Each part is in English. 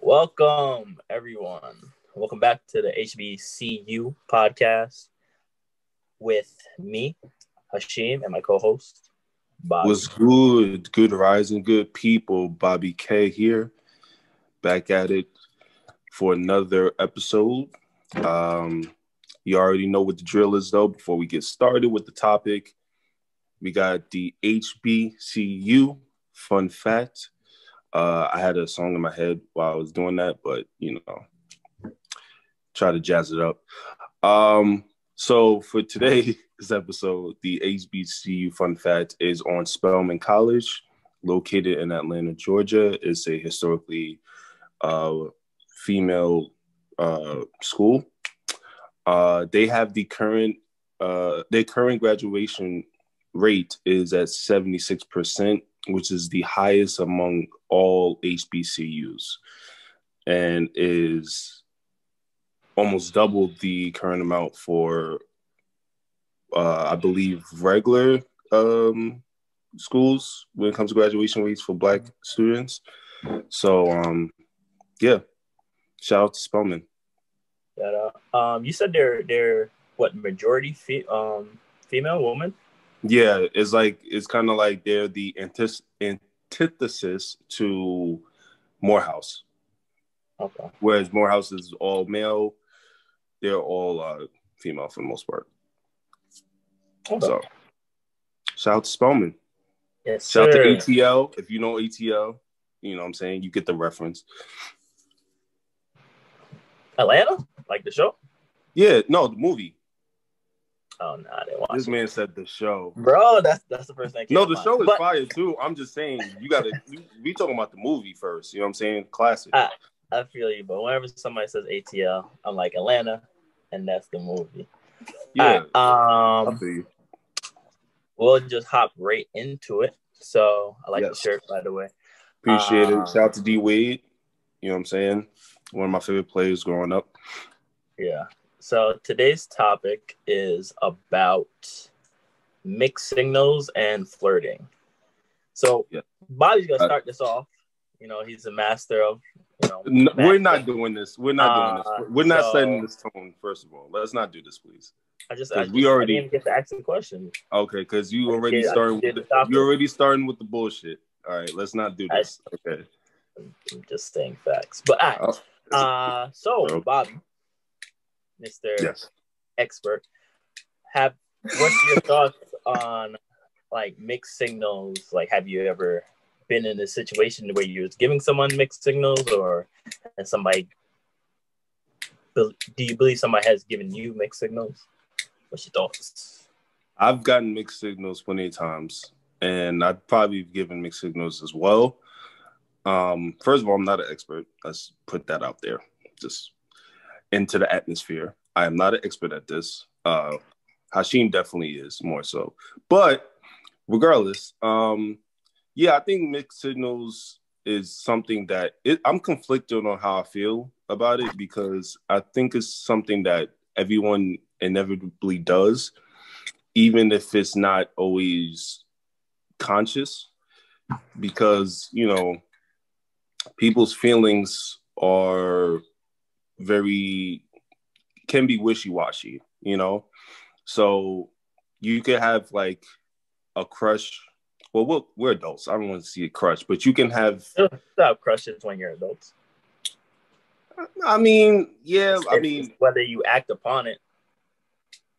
Welcome, everyone. Welcome back to the HB See You podcast with me, Hashim, and my co-host, Bobby. Was good, good rising, good people. Bobby K here, back at it for another episode. Um, you already know what the drill is, though. Before we get started with the topic, we got the HBCU fun fact. Uh, I had a song in my head while I was doing that, but you know, try to jazz it up. Um, so for today's episode, the HBCU fun fact is on Spelman College, located in Atlanta, Georgia. It's a historically uh, female uh, school. Uh, they have the current uh, their current graduation rate is at 76%, which is the highest among all HBCUs and is almost double the current amount for, uh, I believe, regular um, schools when it comes to graduation rates for Black students. So, um, yeah, shout out to Spelman. Uh, um, you said they're they're what majority fe- um female woman. Yeah, it's like it's kind of like they're the antis- antithesis to Morehouse. Okay. Whereas Morehouse is all male, they're all uh, female for the most part. Okay. So, shout out to Spelman. yes, Shout out to ATL. If you know ATL, you know what I'm saying? You get the reference. Atlanta, like the show. Yeah, no, the movie. Oh no, I didn't watch This it. man said the show. Bro, that's that's the first thing. No, the show is But fire too. I'm just saying, you gotta, we, we talking about the movie first. You know what I'm saying? Classic. I, I feel you, but whenever somebody says ATL, I'm like Atlanta, and that's the movie. yeah. Right, I um, feel you. we'll just hop right into it. So I like Yes. the shirt, by the way. Appreciate Uh, it. Shout out to D Wade. You know what I'm saying? One of my favorite players growing up. Yeah. So today's topic is about mixed signals and flirting. So Yeah. Bobby's gonna Uh, start this off. You know, he's a master of you know. No, we're not doing this. We're not doing Uh, this. We're not so- setting this tone. First of all, let's not do this, please. I just, I just we already- I didn't get to ask the question. Okay, because you already did- I starting. With stop the, you're already starting with the bullshit. All right, let's not do I- this. Okay. I'm just saying facts. But right. Oh, Uh, so Bobby, Mister yes. Expert, have what's your thoughts on like mixed signals? Like, have you ever been in a situation where you was giving someone mixed signals, or has somebody? Do you believe somebody has given you mixed signals? What's your thoughts? I've gotten mixed signals plenty of times, and I've probably given mixed signals as well. Um, first of all, I'm not an expert. Let's put that out there, just into the atmosphere. I am not an expert at this. Uh, Hashim definitely is more so, but regardless, um, yeah, I think mixed signals is something that it, I'm conflicted on how I feel about it because I think it's something that everyone inevitably does even if it's not always conscious, because you know people's feelings are very can be wishy-washy, you know. So you could have like a crush. Well, we're, we're adults. I don't want to see a crush, but you can have. Have crushes when you're adults. I mean, yeah. I mean, whether you act upon it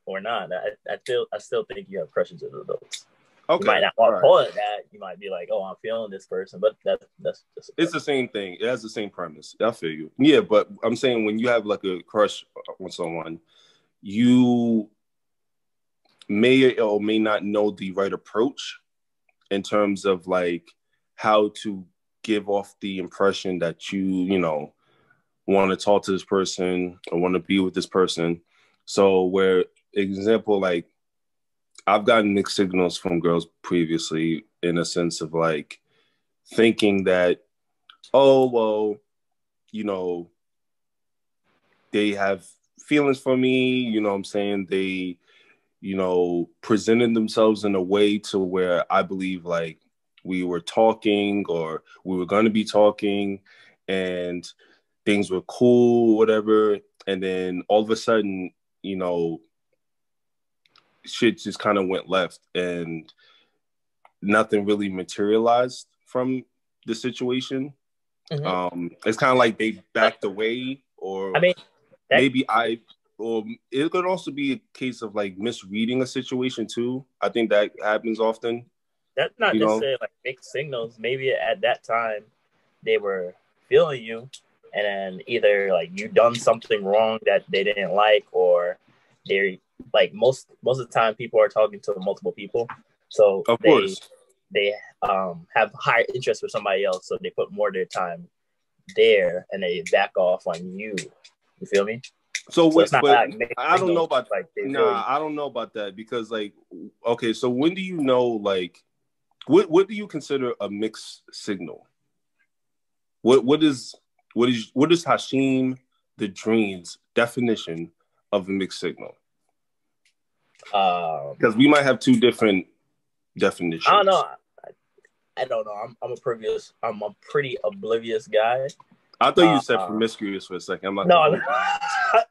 or not. I, I still, I still think you have crushes as adults. Okay. You might not want right. to call it that. You might be like, "Oh, I'm feeling this person," but that, that's just It's the same thing. It has the same premise. I feel you. Yeah, but I'm saying when you have like a crush on someone, you may or may not know the right approach in terms of like how to give off the impression that you, you know, want to talk to this person or want to be with this person. So where example like I've gotten mixed signals from girls previously in a sense of like thinking that, oh, well, you know, they have feelings for me, you know I'm saying? They, you know, presented themselves in a way to where I believe like we were talking or we were going to be talking. And things were cool, whatever, and then all of a sudden, you know, shit just kind of went left and nothing really materialized from the situation. Mm-hmm. Um, it's kind of like they backed away, or I mean, that- maybe I, or it could also be a case of like misreading a situation too. I think that happens often. That's not you necessarily know? like mixed signals. Maybe at that time they were feeling you, and then either like you done something wrong that they didn't like, or they like most most of the time people are talking to multiple people, so of they, course they um have higher interest for somebody else, so they put more of their time there and they back off on you. You feel me? So, so but like I don't know about like nah, really... I don't know about that because like okay, so when do you know like what what do you consider a mixed signal? What what is what is what is Hashim the Dream's definition of a mixed signal? Because um, we might have two different definitions. I don't know. I, I don't know. I'm I'm a previous. I'm a pretty oblivious guy. I thought you uh, said promiscuous for a second. I'm like, no, no.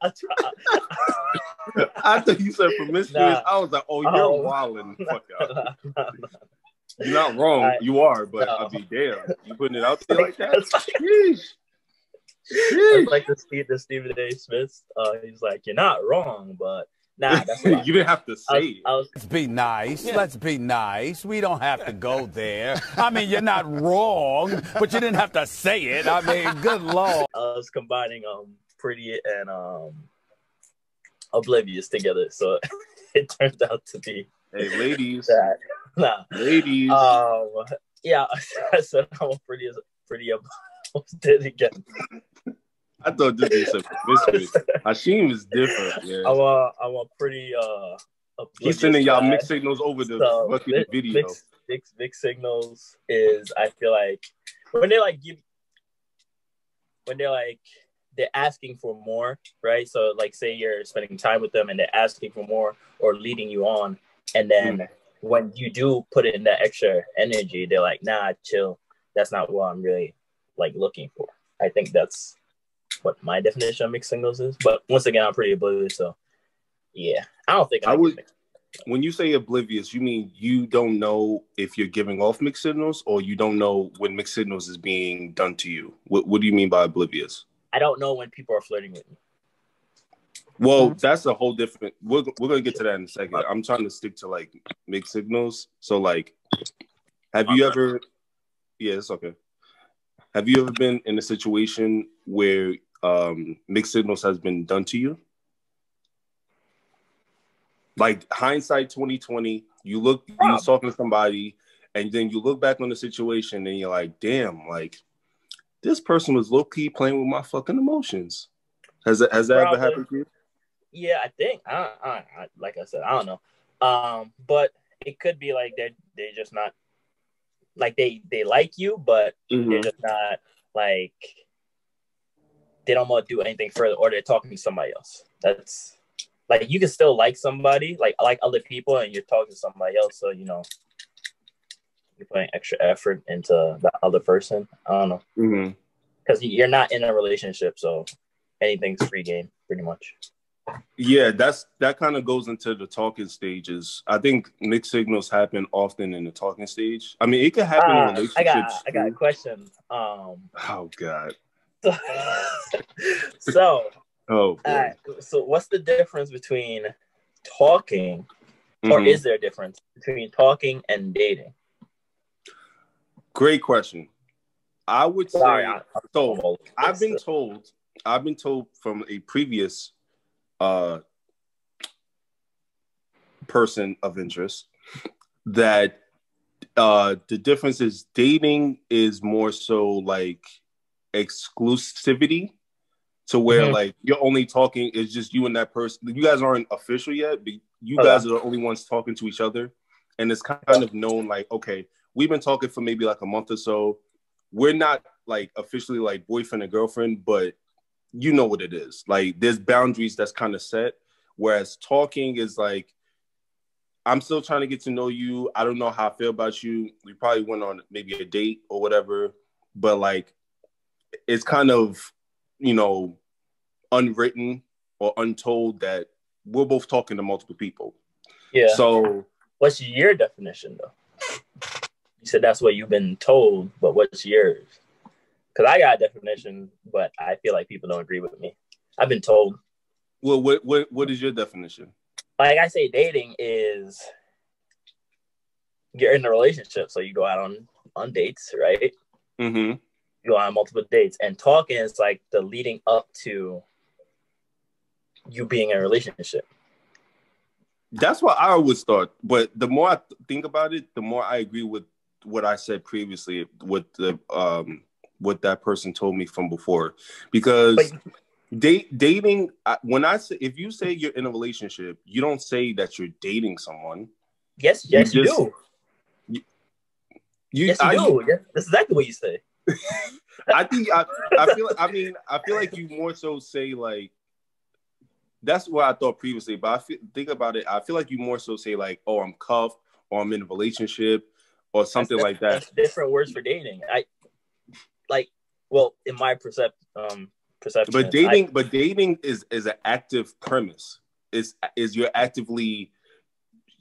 I thought you said promiscuous. Nah. I was like, oh, you're oh, wilding. Fuck out. Nah, nah, you're not wrong. I, you are, but. I'll be damn. You putting it out there like that? Sheesh. Sheesh. like the Steve, the Stephen A. Smith. Uh, he's like, you're not wrong, but Nah, you didn't have to say I was, I was, Let's be nice. Yeah. Let's be nice. We don't have to go there. I mean, you're not wrong, but you didn't have to say it. I mean, good lord. I was combining um pretty and um oblivious together, so it turned out to be. Hey, ladies. That. Nah. Ladies. Um. Yeah, I said I'm pretty as pretty. I did again. I thought this was a mystery. Hashim is different. Yeah. I'm a, I'm a pretty uh. He's sending y'all mixed signals over the so, fucking video. Mixed, mixed, mixed signals is I feel like when they like give when they're like they're asking for more, right? So like say you're spending time with them and they're asking for more or leading you on, and then mm. when you do put in that extra energy, they're like, nah, chill. That's not what I'm really like looking for. I think that's what my definition of mixed signals is. But once again, I'm pretty oblivious. So yeah, I don't think I, I would. When you say oblivious, you mean you don't know if you're giving off mixed signals, or you don't know when mixed signals is being done to you. What What do you mean by oblivious? I don't know when people are flirting with me. Well, mm-hmm. that's a whole different. We're we're gonna get to that in a second. Uh, I'm trying to stick to like mixed signals. So like, have you ever? Yeah, it's okay. Have you ever been in a situation where um, mixed signals has been done to you? Like hindsight 2020, you look, you was talking to somebody, and then you look back on the situation and you're like, damn, like this person was low key playing with my fucking emotions. Has that has that Probably. ever happened to you? Yeah, I think. I, I, I, like I said, I don't know. Um, but it could be like they're they're just not like they they like you, but mm-hmm. they're just not like they don't want to do anything further or they're talking to somebody else. That's like you can still like somebody, like like other people, and you're talking to somebody else. So you know, you're putting extra effort into the other person. I don't know, because mm-hmm. you're not in a relationship, so anything's free game, pretty much. Yeah, that's that kind of goes into the talking stages. I think mixed signals happen often in the talking stage. I mean, it could happen uh, in relationships. I got, I got a question. Um, oh God. so, oh, uh, so what's the difference between talking, mm-hmm. or is there a difference between talking and dating? Great question. I would Sorry, say I, so. I've been told. I've been told from a previous uh, person of interest that uh, the difference is dating is more so like exclusivity to where mm-hmm. like you're only talking is just you and that person you guys aren't official yet but you oh, guys are the only ones talking to each other and it's kind of known like okay we've been talking for maybe like a month or so we're not like officially like boyfriend and girlfriend but you know what it is. Like there's boundaries that's kind of set. Whereas talking is like, I'm still trying to get to know you. I don't know how I feel about you. We probably went on maybe a date or whatever, but like it's kind of you know, unwritten or untold that we're both talking to multiple people. Yeah. So what's your definition though? You said that's what you've been told, but what's yours? Because I got a definition, but I feel like people don't agree with me. I've been told. Well, what what what is your definition? Like I say, dating is you're in a relationship, so you go out on on dates, right? Mm-hmm. You go on multiple dates, and talking is like the leading up to you being in a relationship. That's what I always thought. But the more I think about it, the more I agree with what I said previously, with the um what that person told me from before, because. But, Date dating when I say if you say you're in a relationship, you don't say that you're dating someone. Yes, yes, you, just, you do. You, you, yes, you I, do. Yes, that's exactly what you say. I think I, I feel. I mean, I feel like you more so say like. That's what I thought previously, but I feel, think about it. I feel like you more so say like, "Oh, I'm cuffed," or "I'm in a relationship," or something that's, like that. different words for dating. I like. Well, in my percept, um, perception. But dating, I, but dating is is an active premise. Is is you're actively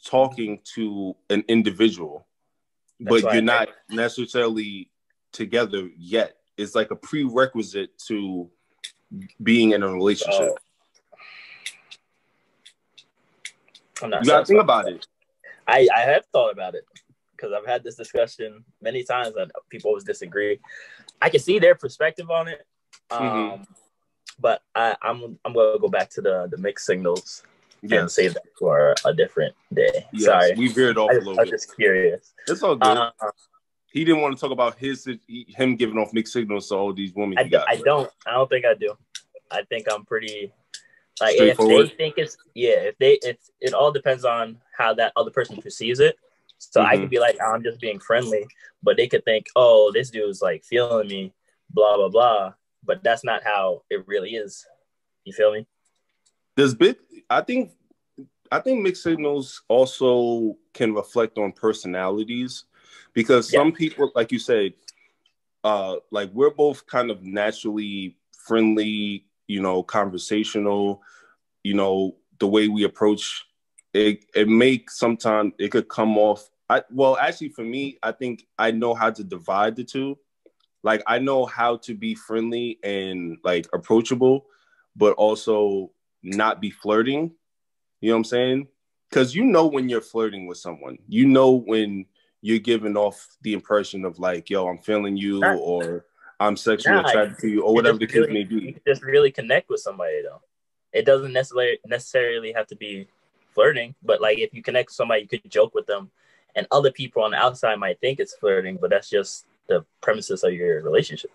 talking to an individual, but you're not necessarily together yet. is like a prerequisite to being in a relationship. Oh. I'm not you gotta think about it. I, I have thought about it because I've had this discussion many times and people always disagree. I can see their perspective on it. Um, mm-hmm. But I, I'm I'm gonna go back to the the mixed signals yes. and save that for a different day. Yes, Sorry, we veered off I, a little I'm bit. just curious. It's all good. Uh, he didn't want to talk about his him giving off mixed signals to all these women. I, got, I don't. I don't think I do. I think I'm pretty like if they think it's yeah, if they if it all depends on how that other person perceives it. So mm-hmm. I could be like, I'm just being friendly, but they could think, oh, this dude's like feeling me, blah blah blah but that's not how it really is. You feel me? There's bit? I think. I think mixed signals also can reflect on personalities, because yeah. some people, like you said, uh, like we're both kind of naturally friendly, you know, conversational, you know, the way we approach it. It makes sometimes it could come off. I well, actually, for me, I think I know how to divide the two like I know how to be friendly and like approachable, but also not be flirting. You know what I'm saying? Because you know when you're flirting with someone, you know when you're giving off the impression of like, yo, I'm feeling you, or I'm sexually nah, attracted to you, or whatever the case really, may be. You just really connect with somebody though. It doesn't necessarily necessarily have to be flirting, but like if you connect with somebody, you could joke with them, and other people on the outside might think it's flirting, but that's just the premises of your relationship,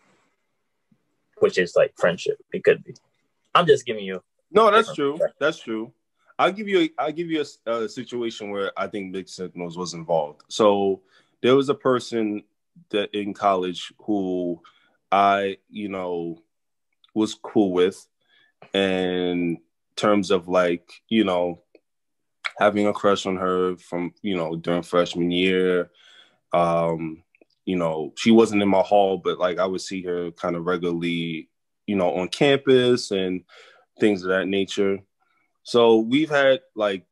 which is like friendship. It could be. I'm just giving you. No, that's true. That's true. I'll give you. A, I'll give you a, a situation where I think mixed signals was involved. So there was a person that in college who I, you know, was cool with, and terms of like, you know, having a crush on her from, you know, during freshman year. Um, you know, she wasn't in my hall, but like I would see her kind of regularly, you know, on campus and things of that nature. So we've had like,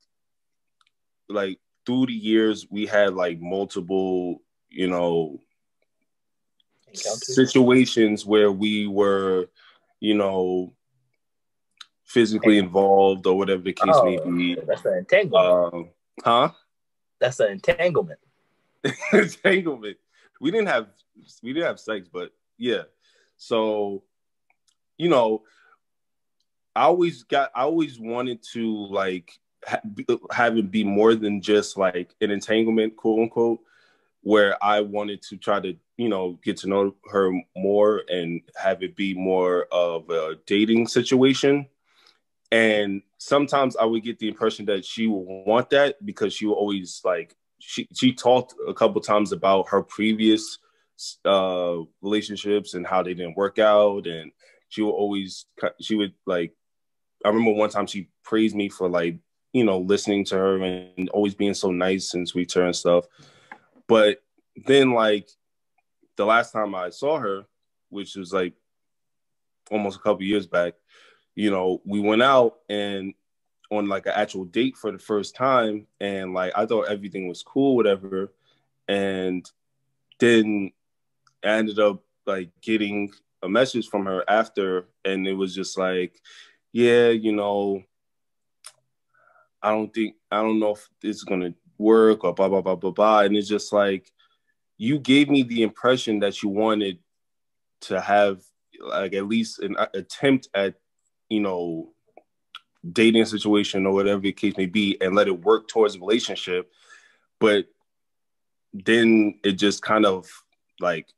like through the years, we had like multiple, you know, situations where we were, you know, physically involved or whatever the case oh, may be. That's an entanglement. Um, huh? That's an entanglement. entanglement we didn't have we didn't have sex, but yeah. So, you know, I always got I always wanted to like ha- have it be more than just like an entanglement, quote unquote, where I wanted to try to you know get to know her more and have it be more of a dating situation. And sometimes I would get the impression that she would want that because she would always like she she talked a couple times about her previous uh relationships and how they didn't work out and she would always she would like i remember one time she praised me for like you know listening to her and always being so nice and sweet to her and stuff. But then like the last time i saw her which was like almost a couple years back. You know, we went out and on like an actual date for the first time, and like I thought everything was cool, whatever, and then I ended up like getting a message from her after, and it was just like, yeah, you know, I don't think I don't know if it's gonna work or blah blah blah blah blah, and it's just like you gave me the impression that you wanted to have like at least an uh, attempt at you know dating situation or whatever the case may be and let it work towards a relationship. But then it just kind of like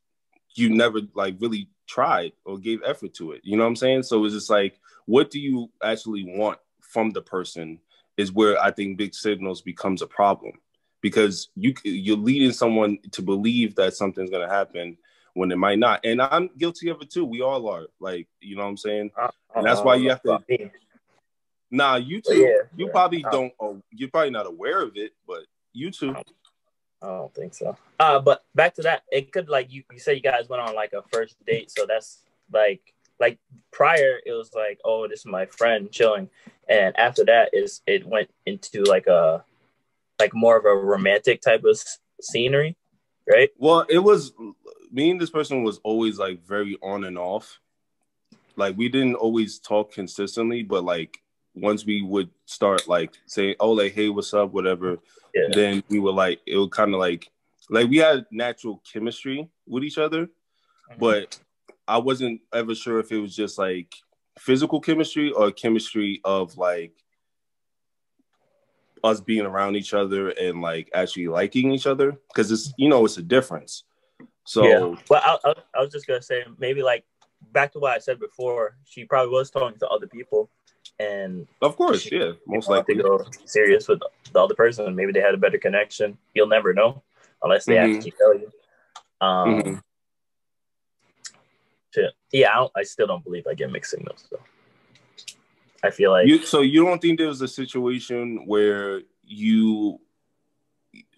you never like really tried or gave effort to it you know what i'm saying so it's just like what do you actually want from the person is where i think big signals becomes a problem because you you're leading someone to believe that something's going to happen when it might not and i'm guilty of it too we all are like you know what i'm saying and that's why you have to Nah, you too. Yeah, you yeah. probably don't. Oh, you're probably not aware of it, but you too. I don't think so. Uh, but back to that, it could like you. You say you guys went on like a first date, so that's like like prior it was like oh this is my friend chilling, and after that is it went into like a like more of a romantic type of scenery, right? Well, it was me and this person was always like very on and off. Like we didn't always talk consistently, but like once we would start like saying, "Oh, like hey, what's up?" whatever, yeah. then we were like, it would kind of like like we had natural chemistry with each other, mm-hmm. but I wasn't ever sure if it was just like physical chemistry or chemistry of like us being around each other and like actually liking each other because it's you know it's a difference. So yeah. well, I, I, I was just gonna say maybe like back to what I said before. She probably was talking to other people and of course, yeah, most likely to go serious with the other person. Maybe they had a better connection. You'll never know unless they mm-hmm. actually tell you. Um, mm-hmm. Yeah, I, I, still don't believe I get mixed signals. So I feel like you. So you don't think there was a situation where you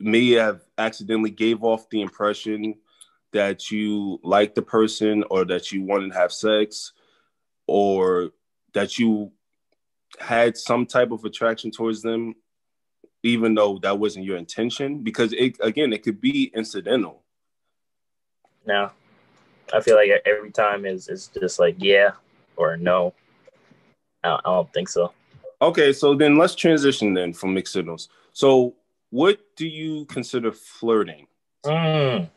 may have accidentally gave off the impression that you like the person or that you wanted to have sex or that you had some type of attraction towards them, even though that wasn't your intention? Because it again, it could be incidental. No, I feel like every time is is just like yeah or no. I don't, I don't think so. Okay, so then let's transition then from mixed signals. So, what do you consider flirting? Mm.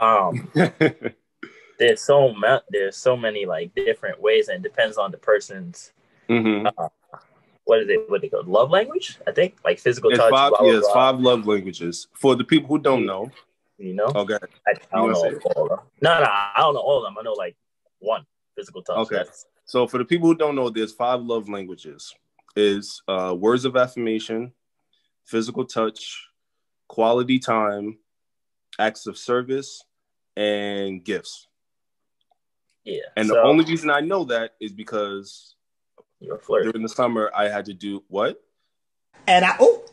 Um, there's so ma- there's so many like different ways, and it depends on the person's Mm-hmm. Uh, what is it? What do they call love language? I think like physical it's touch. Five, blah, yes, blah. five love languages. For the people who don't know, you know, okay, I, I don't know all of them. No, no, I don't know all of them. I know like one physical touch. Okay, That's... so for the people who don't know, there's five love languages. Is uh, words of affirmation, physical touch, quality time, acts of service, and gifts. Yeah. And so, the only reason I know that is because you're flirting. During the summer, I had to do what? And I oh.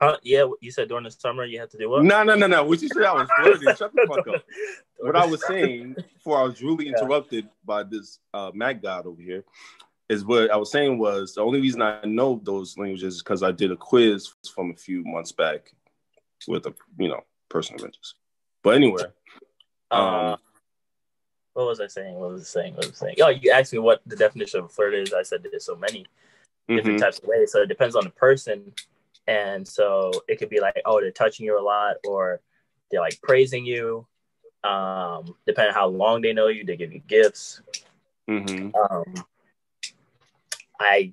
Uh, yeah, you said during the summer you had to do what? No, no, no, no. What you said I was flirting. Shut the fuck up. What I was saying before I was rudely interrupted yeah. by this uh, Mac God over here is what I was saying was the only reason I know those languages is because I did a quiz from a few months back with a you know person of interest. But anyway, uh, um, what was I saying? What was I saying? What was I saying? Oh, you asked me what the definition of a flirt is. I said there's so many different mm-hmm. types of ways. So it depends on the person. And so it could be like, oh, they're touching you a lot, or they're like praising you. Um, depending how long they know you, they give you gifts. Mm-hmm. Um, I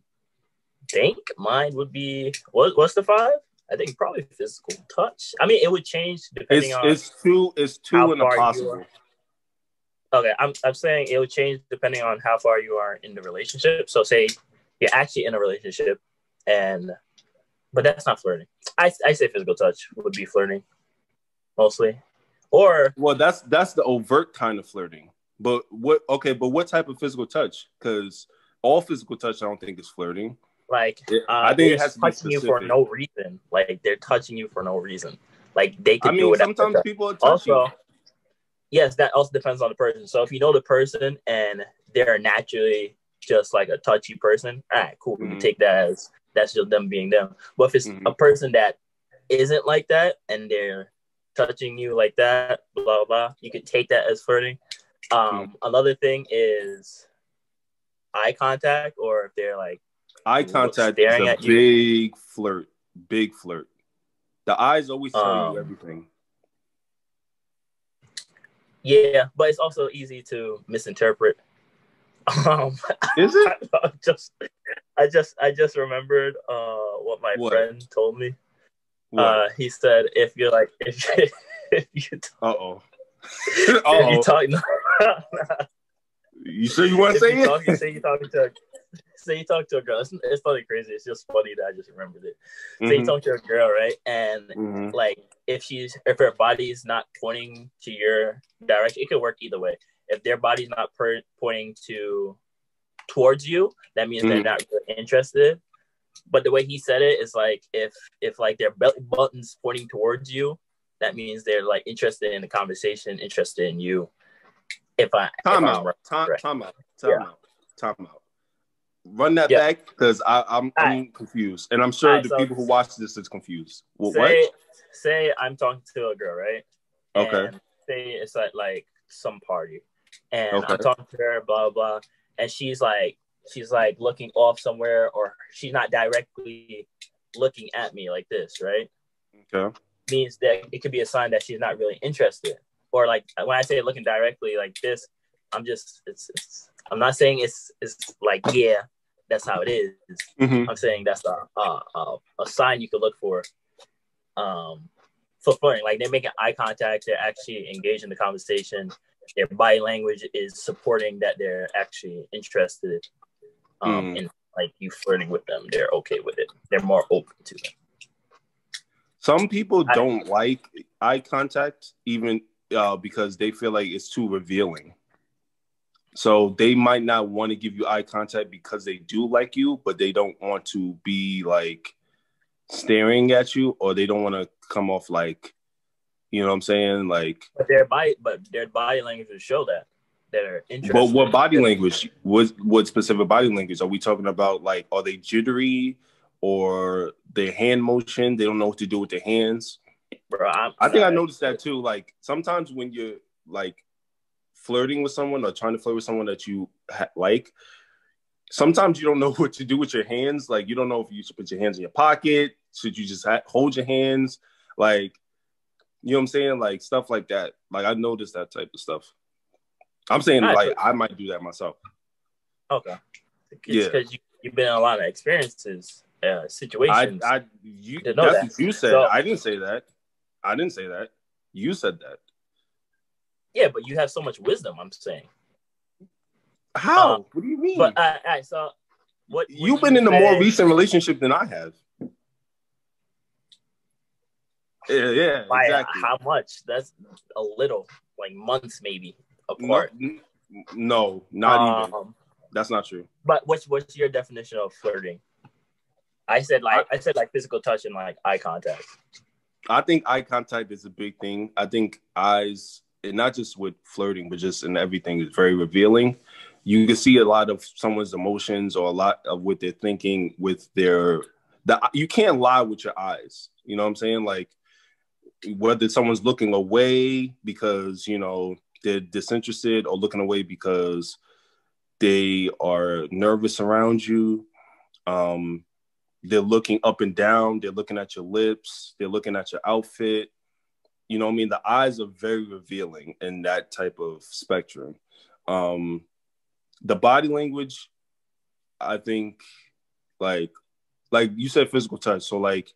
think mine would be what, what's the five? I think probably physical touch. I mean, it would change depending it's, on. It's two. It's two and a possible. Okay, I'm I'm saying it would change depending on how far you are in the relationship. So say you're actually in a relationship and but that's not flirting. I I say physical touch would be flirting mostly. Or well that's that's the overt kind of flirting. But what okay, but what type of physical touch? Because all physical touch I don't think is flirting. Like uh, I think it has to touching you for no reason. Like they're touching you for no reason. Like they could I mean, do it. Sometimes people are touching. Also, yes, that also depends on the person. So if you know the person and they're naturally just like a touchy person, all right, cool. Mhm. can take that as that's just them being them. But if it's Mhm. a person that isn't like that and they're touching you like that, blah blah, blah you could take that as flirting. Um, Another thing is eye contact, or if they're like, Eye contact is staring a at you. big flirt. Big flirt. The eyes always tell Um, you everything. Yeah, but it's also easy to misinterpret. Um, Is it? I just, I just, I just remembered uh, what my What? friend told me. Uh, he said, if you're like, if, if you talk, Uh oh. if you talk, You sure you want to say you it? talk, say you talk to, say you talk to a girl. It's, it's funny, crazy. It's just funny that I just remembered it. Say you Mhm. talk to a girl, right? And Mhm. like, if she's, if her body is not pointing to your direction, it could work either way. If their body's not per- pointing to towards you, that means they're Mhm. not really interested. But the way he said it is like if if like their belly button's pointing towards you, that means they're like interested in the conversation, interested in you. If I Time I'm out. right. Time, time out. Time Yeah. out. Time out. Run that Yeah. back because I'm I'm confused, and I'm sure Alright, the so- people who watch this is confused. Well, say, what? Say I'm talking to a girl, right? Okay. And say it's at like some party, and Okay. I'm talking to her, blah blah, and she's like she's like looking off somewhere, or she's not directly looking at me like this, right? Okay. Means that it could be a sign that she's not really interested, or like when I say looking directly like this, I'm just it's, it's I'm not saying it's it's like yeah, that's how it is. Mhm. I'm saying that's a a, a, sign you could look for. Um, for flirting, like they're making eye contact, they're actually engaged in the conversation. Their body language is supporting that they're actually interested. Um, Mm. in like you flirting with them, they're okay with it. They're more open to it. Some people don't like eye contact, even uh, because they feel like it's too revealing. So they might not want to give you eye contact because they do like you, but they don't want to be like staring at you, or they don't want to come off like, you know what I'm saying? Like, But their body, but their body language will show that they're interested. but what body language? What what specific body language are we talking about? Like, are they jittery, or their hand motion? They don't know what to do with their hands. Bro, I'm, I think I noticed that too. Like sometimes when you're like flirting with someone or trying to flirt with someone that you ha- like, sometimes you don't know what to do with your hands. Like you don't know if you should put your hands in your pocket. Should you just ha- hold your hands? Like, you know what I'm saying? Like stuff like that. Like I noticed that type of stuff. I'm saying like I might do that myself. Okay. It's Yeah. because you, you've been in a lot of experiences, uh, situations. I, you, that's that. what you said. So- I didn't say that. I didn't say that. You said that. Yeah, but you have so much wisdom, I'm saying. How? Uh, what do you mean? But uh, all right, so what You've what been you in a more recent relationship than I have. Yeah, yeah, by exactly. how much? That's a little, like months maybe No, apart. n- no, not even. Um, That's not true. But what's what's your definition of flirting? I said like I said like physical touch and like eye contact. I think eye contact is a big thing. I think eyes, and not just with flirting, but just in everything, is very revealing. You can see a lot of someone's emotions or a lot of what they're thinking with their. The you can't lie with your eyes. You know what I'm saying? Like whether someone's looking away because you know they're disinterested or looking away because they are nervous around you. Um, they're looking up and down they're looking at your lips they're looking at your outfit you know what i mean the eyes are very revealing in that type of spectrum um the body language i think like like you said physical touch so like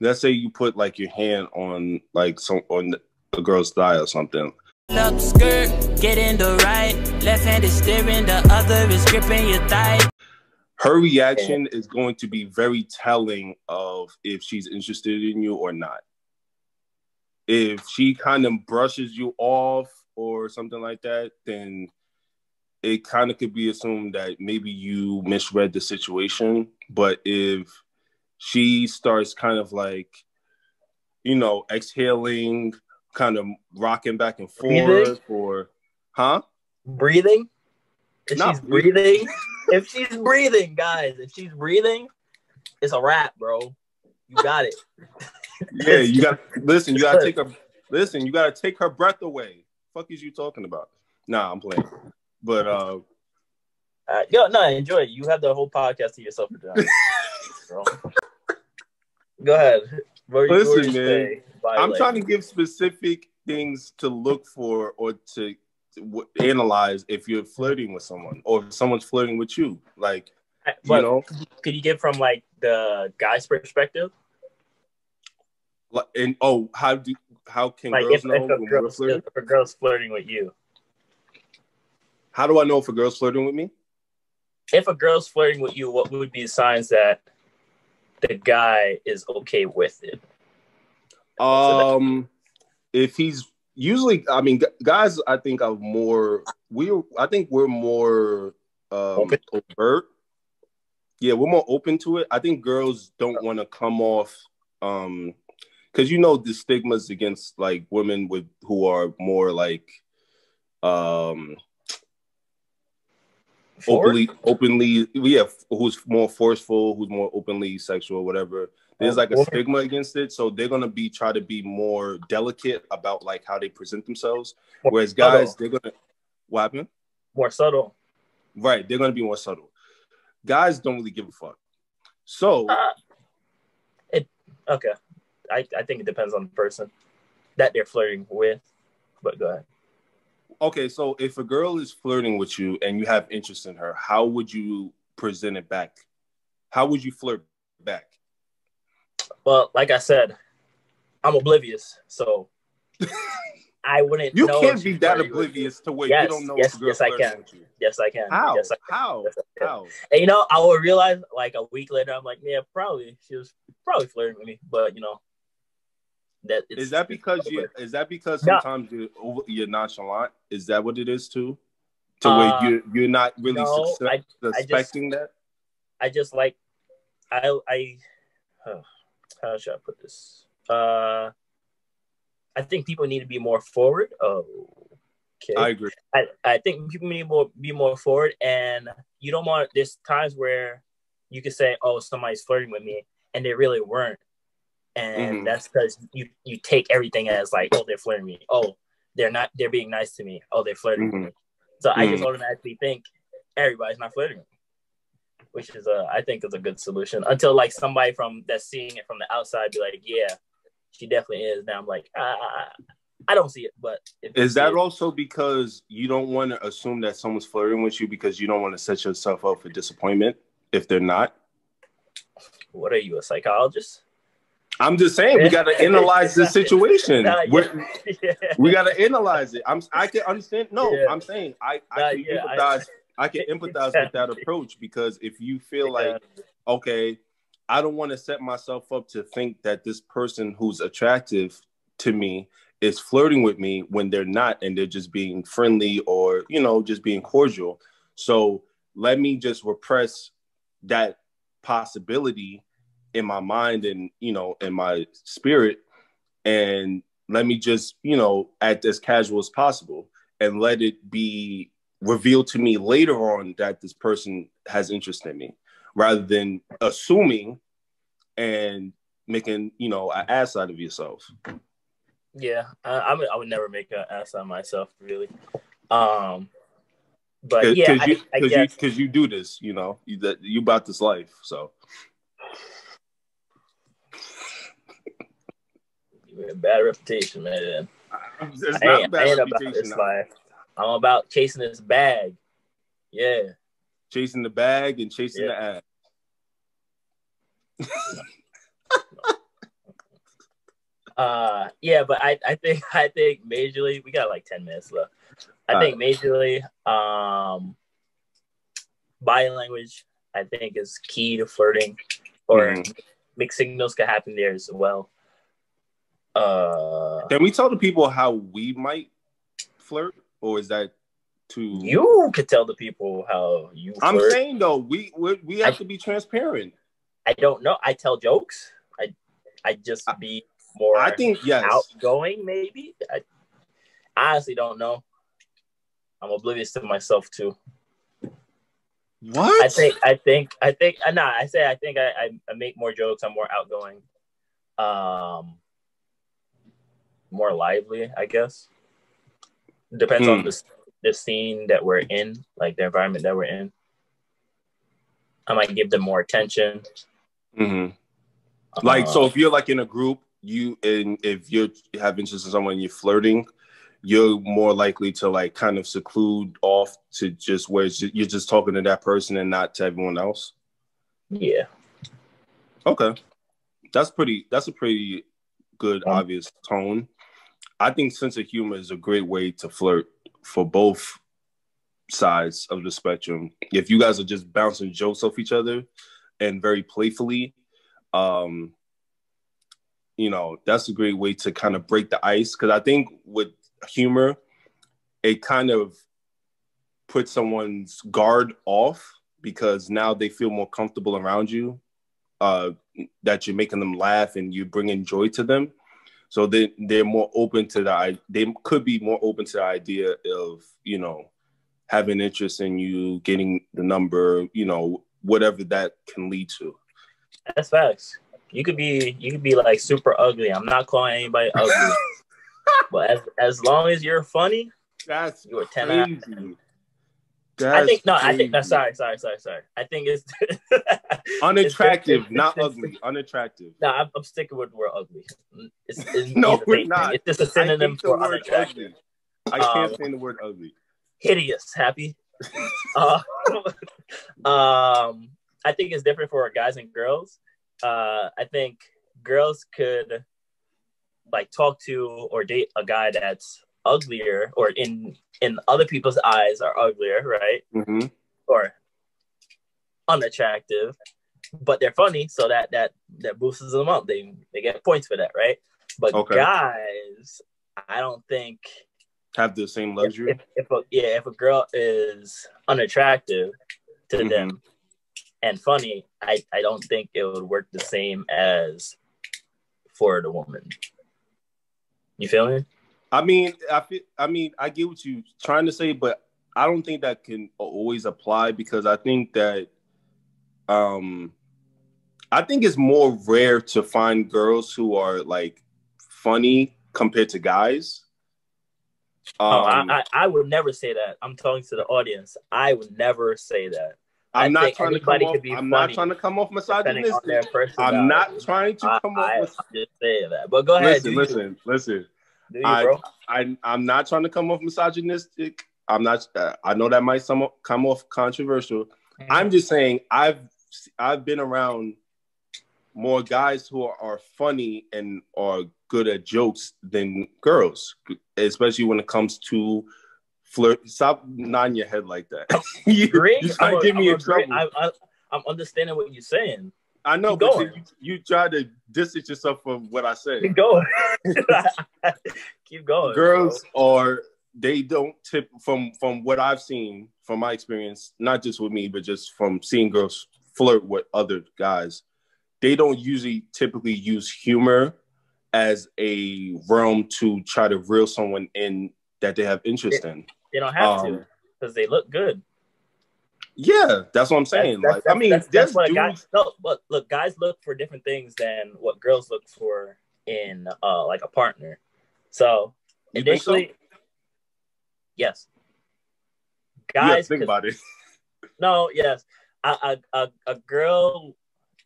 let's say you put like your hand on like some on a girl's thigh or something Up skirt, get in the right. Left hand is steering, the other is gripping your thigh. her reaction is going to be very telling of if she's interested in you or not. If she kind of brushes you off or something like that, then it kind of could be assumed that maybe you misread the situation. But if she starts kind of like, you know, exhaling, kind of rocking back and forth, Breathing? or, huh? Breathing. If Not she's breathing, if she's breathing, guys, if she's breathing, it's a wrap, bro. You got it. Yeah, you got listen. You gotta take her. Listen, you gotta take her breath away. Fuck is you talking about? Nah, I'm playing. But uh, Uh, yo, no, enjoy it. You have the whole podcast to yourself. Go ahead. What were you- what were Listen, man? I'm like- trying to give specific things to look for or to, to analyze if you're flirting with someone or if someone's flirting with you. Like, you know, could you get from like the guy's perspective? Like, and oh, how do how can Like girls if, know if, a when we're girl's, flirting? if a girl's flirting with you, How do I know if a girl's flirting with me? if a girl's flirting with you, what would be signs that the guy is okay with it? Um, if he's usually, I mean, guys, I think are more. We, I think we're more um, Open. overt. Yeah, we're more open to it. I think girls don't want to come off, um, because you know the stigmas against like women with who are more like, um, openly, openly, yeah, who's more forceful, who's more openly sexual, whatever. There's like a stigma against it, so they're gonna be try to be more delicate about like how they present themselves. More Whereas guys, subtle. they're gonna what happened? more subtle. Right, they're gonna be more subtle. Guys don't really give a fuck. So Uh, it okay. I, I think it depends on the person that they're flirting with. But go ahead. okay, so if a girl is flirting with you and you have interest in her, how would you present it back? How would you flirt back? Well, like I said, I'm oblivious, so I wouldn't. You can't be that flirting with me. oblivious to where Yes, you don't know yes, if a girl's yes, I can. with you. Yes, I can. How? Yes, I, can. How? yes, I can. How? And you know, I will realize like a week later, I'm like, yeah, probably she was probably flirting with me, but you know, that it's, Is that because you? Is that because No. sometimes you're over, you're nonchalant? Is that what it is too? To Uh, where you you're not really no, I- I just- suspecting that. I just like I I huh, how should I put this? Uh I think people need to be more forward. Oh okay. I agree. I, I think people need more be more forward and you don't want there's times where you can say, Oh, somebody's flirting with me and they really weren't. And Mhm. that's because you you take everything as like, oh, they're flirting with me. Oh, they're not they're being nice to me. Oh, they're flirting with Mhm. me. So I just Mhm. automatically think everybody's not flirting me. Which is a I think is a good solution. Until like somebody from that's seeing it from the outside be like, Yeah, she definitely is. Now I'm like, ah, I don't see it, but if Is that it- also because you don't want to assume that someone's flirting with you because you don't want to set yourself up for disappointment if they're not? what are you, a psychologist? I'm just saying we got to analyze the situation. Yeah. we got to analyze it. I'm I can understand. No, Yeah. I'm saying I I can yeah, empathize. I, can empathize with that approach because if you feel like okay, I don't want to set myself up to think that this person who's attractive to me is flirting with me when they're not and they're just being friendly or, you know, just being cordial. So let me just repress that possibility in my mind and, you know, in my spirit. And let me just, you know, act as casual as possible and let it be revealed to me later on that this person has interest in me rather than assuming and making you know an ass out of yourself yeah, I, I would I would never make an ass out of myself, really. Um, but yeah, I, you, cause you, cause you do this you know you that you about this life so you have a bad reputation, man. it's I not ain't, a bad I ain't about this life. I'm about chasing this bag. Yeah, chasing the bag and chasing the ass uh, yeah, but I, I think I think majorly we got like ten minutes left. I think majorly um, body language I think is key to flirting, or Mhm. mixed signals can happen there as well. Uh, can we tell the people how we might flirt or is that too you could tell the people how you i'm saying though we we, we have I- to be transparent I don't know. I tell jokes. I I just I- be more i think yes outgoing, maybe. I honestly don't know. I'm oblivious to myself too. What? I think I think I think nah, I say I think I, I, I make more jokes, I'm more outgoing. Um more lively, I guess. Depends on Hmm. the the scene that we're in, like the environment that we're in. I might give them more attention. hmm Like, Uh, so if you're like in a group, you and if you have interest in someone you're flirting, you're more likely to like kind of seclude off to just where it's ju- you're just talking to that person and not to everyone else. yeah. Okay, that's pretty. That's a pretty good, Um, obvious tone. I think sense of humor is a great way to flirt for both sides of the spectrum. If you guys are just bouncing jokes off each other and very playfully, um, you know, that's a great way to kind of break the ice. Because I think with humor, it kind of puts someone's guard off because now they feel more comfortable around you uh, that you're making them laugh and you're bringing joy to them. So they they're more open to the they could be more open to the idea of you know having interest in you, getting the number, you know whatever that can lead to. That's facts. You could be you could be like super ugly. I'm not calling anybody ugly. but as as long as you're funny, That's you're a 10 crazy. I think no, I think no, sorry, sorry, sorry, sorry. I think it's Unattractive, it's- not ugly. Unattractive. No, I'm, I'm sticking with the word ugly. It's, it's No, we're not. thing. It's just a synonym for unattractive. ugly. I can't Um, say the word ugly. Hideous, happy. uh, um, I think it's different for guys and girls. Uh, I think girls could like talk to or date a guy that's uglier or in in other people's eyes are uglier, right? hmm Or unattractive, but they're funny, so that that that boosts them up. They they get points for that, right? But Okay. guys, I don't think Have the same luxury. if, if a, yeah, if a girl is unattractive to Mhm. them and funny, I, I don't think it would work the same as for the woman. You feel me? I mean, I feel, I mean, I get what you're trying to say, but I don't think that can always apply because I think that, um, I think it's more rare to find girls who are like funny compared to guys. oh, Um, I, I, I would never say that. I'm talking to the audience. I would never say that. I I'm not trying to come off. could be I'm not trying to come off Depending on their misogynistic. I'm not trying to come I, off. I'm just saying that. But go ahead. Listen, listen, listen. You, do you, I- bro? I I'm not trying to come off misogynistic. I'm not. Uh, I know that might some come off controversial. I'm just saying I've I've been around more guys who are, are funny and are good at jokes than girls, especially when it comes to flirt. Stop nodding your head like that. you, agree. you trying I'm to get me I'm in trouble. I, I, I'm understanding what you're saying. I know, but you, you try to distance yourself from what I said. Keep going. Keep going. girls are they don't tip from from what I've seen from my experience, not just with me, but just from seeing girls flirt with other guys. They don't usually typically use humor as a realm to try to reel someone in that they have interest in. They don't have Um, to because they look good. Yeah, that's what I'm saying. That's- like, I mean, that's, that's what a guy. No, look, look, guys look for different things than what girls look for in uh like a partner. So think so? initially, yes, You have to guys. think about it. no, yes, a, a a a girl.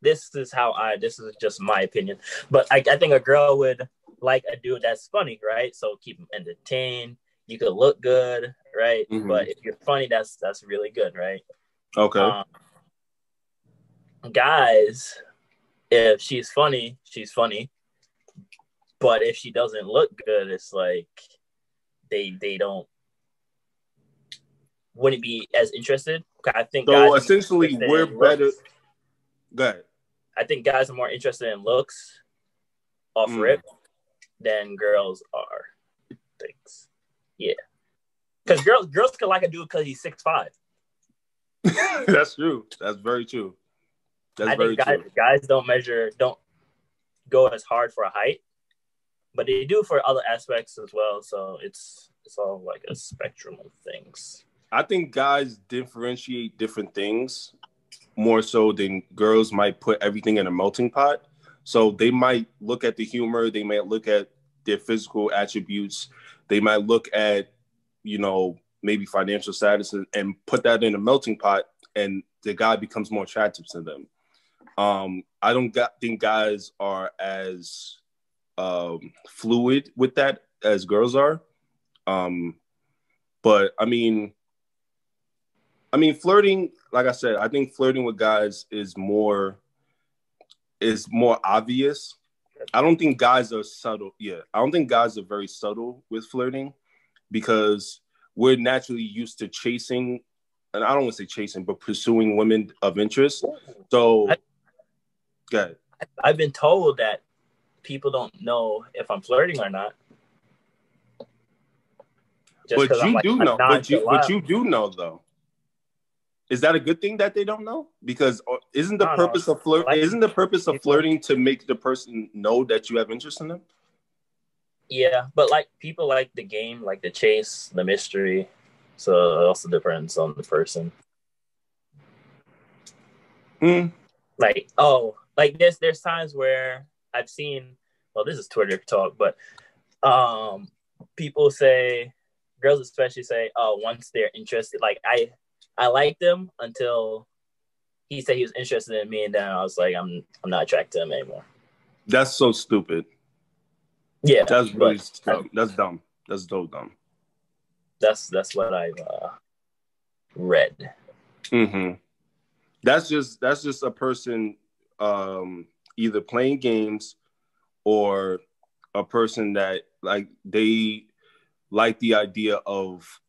This is how I. This is just my opinion, but I, I think a girl would like a dude that's funny, right? So keep him entertained. You could look good, right? Mhm. But if you're funny, that's that's really good, right? Okay. Um, guys, if she's funny, she's funny. But if she doesn't look good, it's like they they don't wouldn't be as interested. I think so guys essentially, we're better. looks. Go. I think guys are more interested in looks off Mm. rip than girls are. Thanks. yeah. Because girls girls can like a dude because he's six five. That's true. That's very true. That's I very think guys, true. guys don't measure, don't go as hard for a height, but they do for other aspects as well. So it's it's all like a spectrum of things. I think guys differentiate different things more so than girls might put everything in a melting pot. So they might look at the humor, they might look at their physical attributes, they might look at, you know, maybe financial status and, and put that in a melting pot and the guy becomes more attractive to them. Um, I don't got, think guys are as um, fluid with that as girls are. Um, but I mean, I mean, flirting, like I said, I think flirting with guys is more is more obvious. I don't think guys are subtle. Yeah, I don't think guys are very subtle with flirting because we're naturally used to chasing, and I don't want to say chasing, but pursuing women of interest. So, I, good. I've been told that people don't know if I'm flirting or not. Just but you like, do know. But you, but you do know though. Is that a good thing that they don't know? Because uh, isn't the purpose of flirt? Like, isn't the purpose of flirting to make the person know that you have interest in them? Yeah, but like people like the game, like the chase, the mystery. So it also depends on the person. Hmm. Like oh, like this. There's times where I've seen. Well, this is Twitter talk, but um, people say, girls especially say, oh, once they're interested, like I I liked him until he said he was interested in me, and then I was like, I'm I'm not attracted to him anymore. That's so stupid. Yeah, that's really dumb. That's dumb. That's so dumb. That's that's what I've uh, read. Mm-hmm. That's just that's just a person um, either playing games or a person that like they like the idea of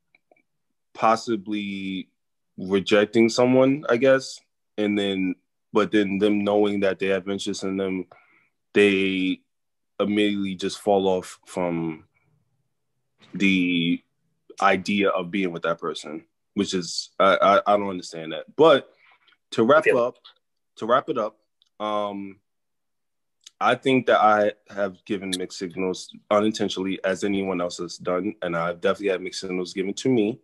possibly rejecting someone, I guess, and then but then them knowing that they have interest in them, they immediately just fall off from the idea of being with that person, which is I, I, I don't understand that. But to wrap okay. up, to wrap it up, um, I think that I have given mixed signals unintentionally, as anyone else has done, and I've definitely had mixed signals given to me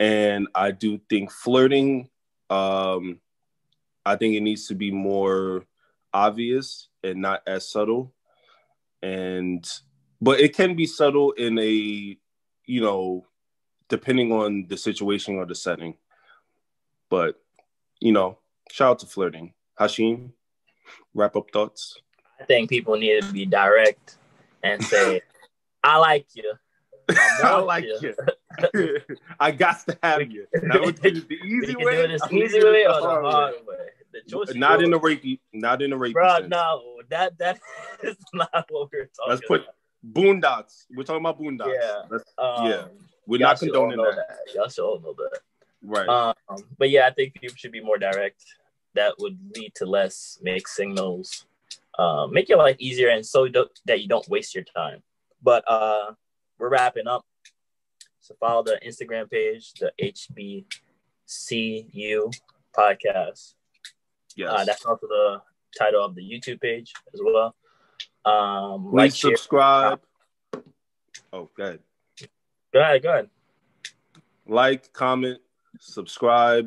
and I do think flirting. Um, I think it needs to be more obvious and not as subtle. And but it can be subtle in a, you know, depending on the situation or the setting. But you know, shout out to flirting. Hashim, wrap up thoughts. I think people need to be direct and say, "I like you." I like you. you. I got to have you. Now would the easy way. Do it the easy way or the hard way. The not in the rapey, not in the rapey. Bro, sense. no, that that is not what we're talking. Let's put about. boondocks. We're talking about boondocks. Yeah, um, yeah. We're not condoning that. that. Y'all should all know that. Right. Um, but yeah, I think people should be more direct. That would lead to less mixed signals. Uh, make your life easier and so that you don't waste your time. But uh, we're wrapping up. So follow the Instagram page, the HB See You podcast. Yes. Uh, that's also the title of the YouTube page as well. Um, Please like, subscribe. Share. Oh, go ahead. Go ahead. Go ahead. Like, comment, subscribe.